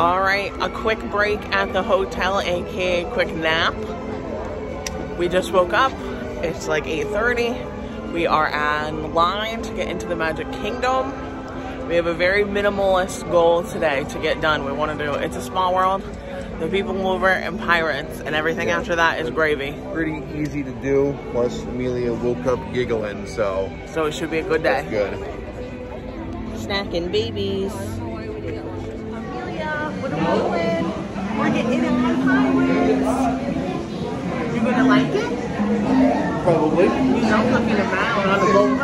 All right, a quick break at the hotel, aka quick nap. We just woke up. It's like 8.30. We are on line to get into the Magic Kingdom. We have a very minimalist goal today to get done. We want to do It's a Small World, The People Mover, and Pirates, and everything Yeah. after that is gravy. Pretty easy to do. Plus, Amelia woke up giggling, so So it should be a good day. good. Snacking babies. Doing? We're getting in the Pirates. You gonna like it? Probably. You know, looking around on the boat.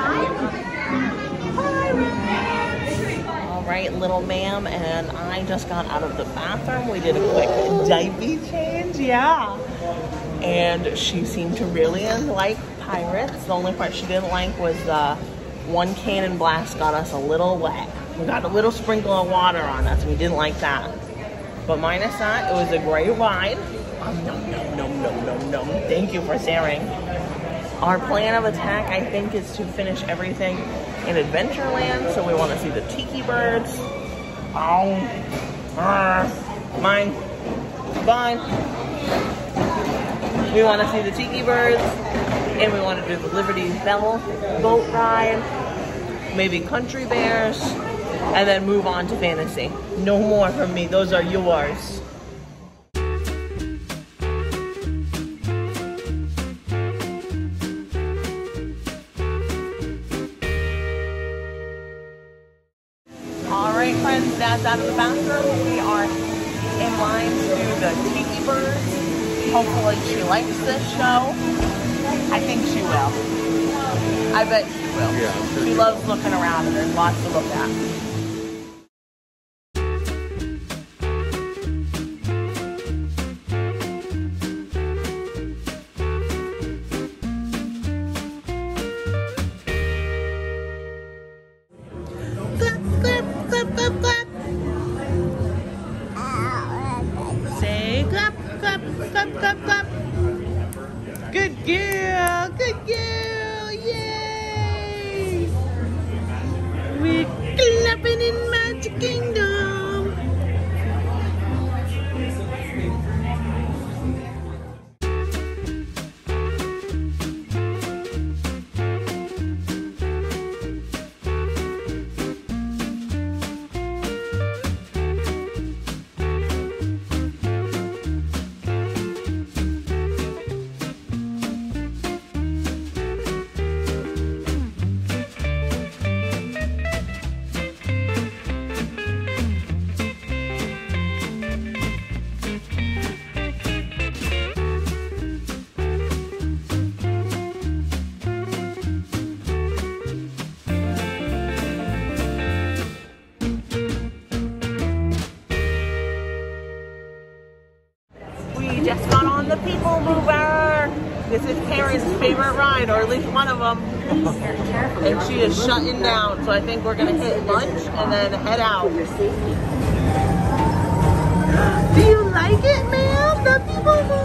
All right, little ma'am, and I just got out of the bathroom. We did a quick diaper change, yeah. And she seemed to really like pirates. The only part she didn't like was uh, one cannon blast got us a little wet. We got a little sprinkle of water on us. We didn't like that. But minus that, it was a great ride. Um, nom, nom, nom, nom, nom, nom. Thank you for sharing. Our plan of attack, I think, is to finish everything in Adventureland. So we want to see the tiki birds. Oh, Arr. mine, mine. We want to see the tiki birds, and we want to do the Liberty Belle boat ride, maybe Country Bears, and then move on to Fantasy. No more from me; those are yours. All right, friends, that's out of the bathroom. We are in line to do the Tiki Birds. Hopefully she likes this show. I think she will. I bet she will. Yeah, I'm sure she she loves looking around and there's lots to look at. Clap, clap, the People Mover. This is Karen's favorite ride, or at least one of them. And she is shutting down, so I think we're gonna hit lunch and then head out. Do you like it, ma'am? The People Mover.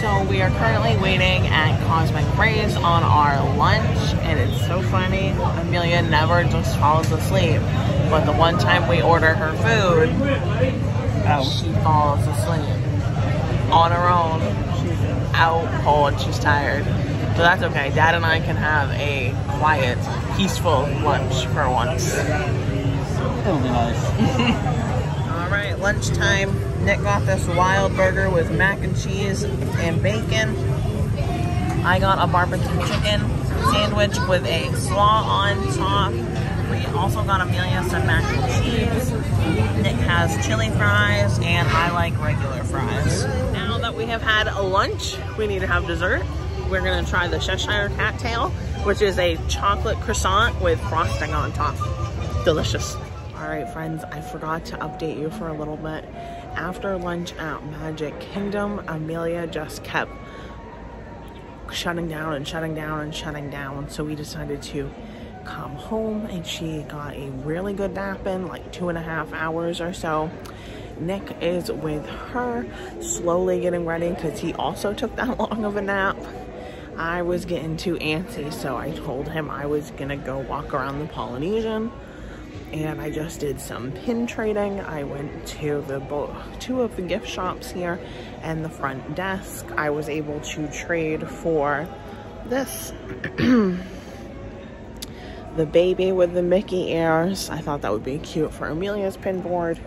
So we are currently waiting at Cosmic Rays on our lunch, and it's so funny. Amelia never just falls asleep, but the one time we order her food, oh. she falls asleep on her own. She's out cold, she's tired. So that's okay. Dad and I can have a quiet, peaceful lunch for once. It'll be nice. All right, lunchtime. Nick got this wild burger with mac and cheese and bacon. I got a barbecue chicken sandwich with a slaw on top. We also got Amelia some mac and cheese. Nick has chili fries, and I like regular fries. Now that we have had a lunch, we need to have dessert. We're gonna try the Cheshire Cattail, which is a chocolate croissant with frosting on top. Delicious. All right, friends, I forgot to update you for a little bit. After lunch at Magic Kingdom, Amelia just kept shutting down and shutting down and shutting down. So we decided to come home and she got a really good nap in, like two and a half hours or so. Nick is with her, slowly getting ready because he also took that long of a nap. I was getting too antsy, so I told him I was gonna go walk around the Polynesian. And I just did some pin trading. I went to the two of the gift shops here and the front desk. I was able to trade for this. the baby with the Mickey ears. I thought that would be cute for Amelia's pin board.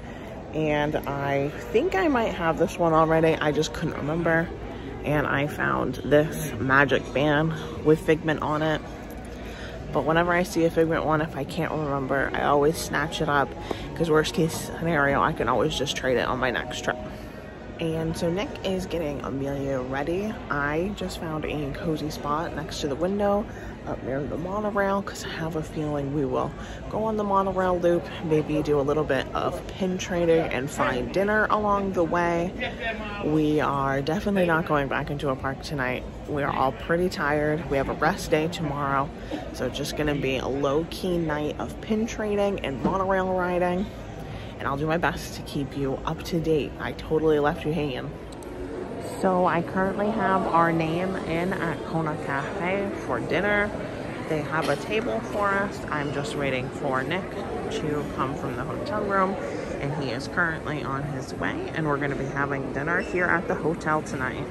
And I think I might have this one already. I just couldn't remember and I found this magic band with Figment on it. But whenever I see a Figment one, if I can't remember, I always snatch it up because worst case scenario, I can always just trade it on my next trip. And so Nick is getting Amelia ready. I just found a cozy spot next to the window up near the monorail because I have a feeling we will go on the monorail loop, maybe do a little bit of pin trading and find dinner along the way. We are definitely not going back into a park tonight. We are all pretty tired. We have a rest day tomorrow, so just to be a low-key night of pin trading and monorail riding. And I'll do my best to keep you up to date. I totally left you hanging. So I currently have our name in at Kona Cafe for dinner. They have a table for us. I'm just waiting for Nick to come from the hotel room and he is currently on his way and we're gonna be having dinner here at the hotel tonight.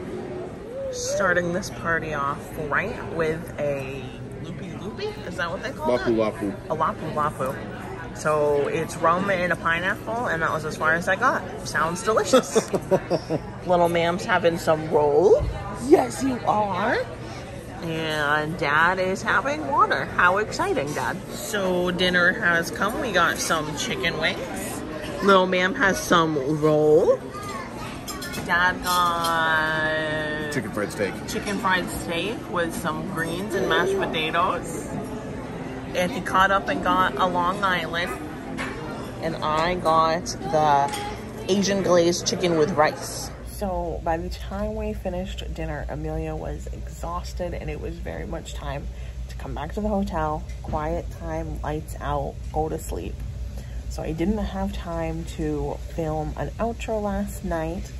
Starting this party off right with a loopy loopy, is that what they call lapu, it? Lapu lapu. A lapu lapu. So it's rum and a pineapple, and that was as far as I got. Sounds delicious. Little ma'am's having some roll. Yes, you are. And dad is having water. How exciting, dad. So dinner has come. We got some chicken wings. Little ma'am has some roll. Dad got chicken fried steak. Chicken fried steak with some greens and mashed potatoes and he caught up and got a Long Island, and I got the Asian glazed chicken with rice. So by the time we finished dinner, Amelia was exhausted and it was very much time to come back to the hotel, quiet time, lights out, go to sleep. So I didn't have time to film an outro last night,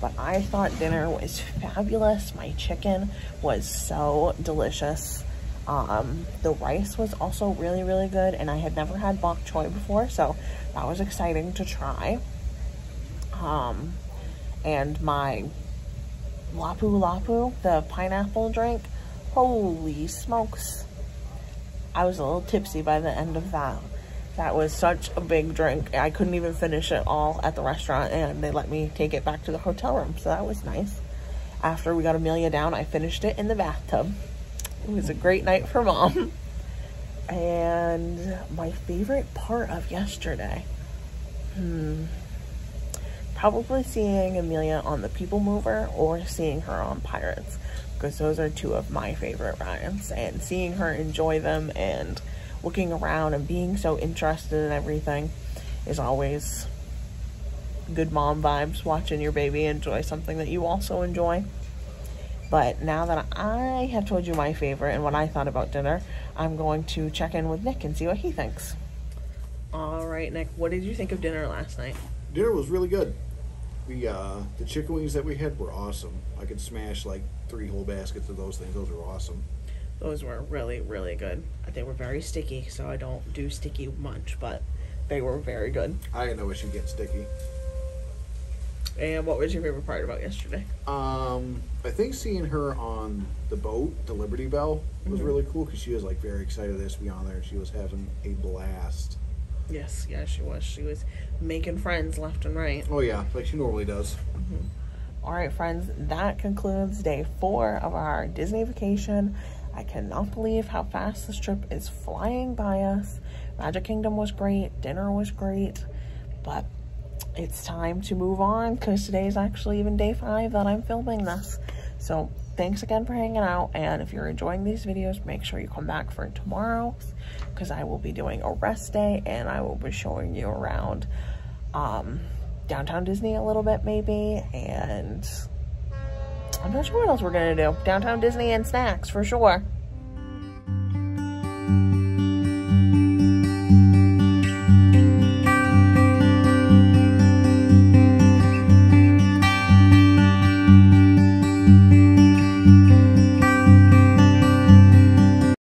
but I thought dinner was fabulous. My chicken was so delicious. Um, the rice was also really, really good, and I had never had bok choy before, so that was exciting to try. Um, and my lapu lapu, the pineapple drink, holy smokes. I was a little tipsy by the end of that. That was such a big drink. I couldn't even finish it all at the restaurant, and they let me take it back to the hotel room, so that was nice. After we got Amelia down, I finished it in the bathtub. It was a great night for mom. And my favorite part of yesterday, hmm, probably seeing Amelia on the People Mover or seeing her on Pirates because those are two of my favorite rides and seeing her enjoy them and looking around and being so interested in everything is always good mom vibes watching your baby enjoy something that you also enjoy. But now that I have told you my favorite and what I thought about dinner, I'm going to check in with Nick and see what he thinks. All right, Nick, what did you think of dinner last night? Dinner was really good. We uh, the chicken wings that we had were awesome. I could smash like three whole baskets of those things. Those were awesome. Those were really, really good. They were very sticky, so I don't do sticky much, but they were very good. I had no issue getting sticky. And what was your favorite part about yesterday? Um, I think seeing her on the boat, the Liberty Belle, was mm-hmm. really cool because she was like very excited to be on there. She was having a blast. Yes, yeah, she was. She was making friends left and right. Oh yeah, like she normally does. Mm-hmm. All right, friends, that concludes day four of our Disney vacation. I cannot believe how fast this trip is flying by us. Magic Kingdom was great, dinner was great, but it's time to move on because today is actually even day five that I'm filming this. So thanks again for hanging out. And if you're enjoying these videos, make sure you come back for tomorrow because I will be doing a rest day and I will be showing you around um, downtown Disney a little bit maybe. And I'm not sure what else we're going to do. Downtown Disney and snacks for sure.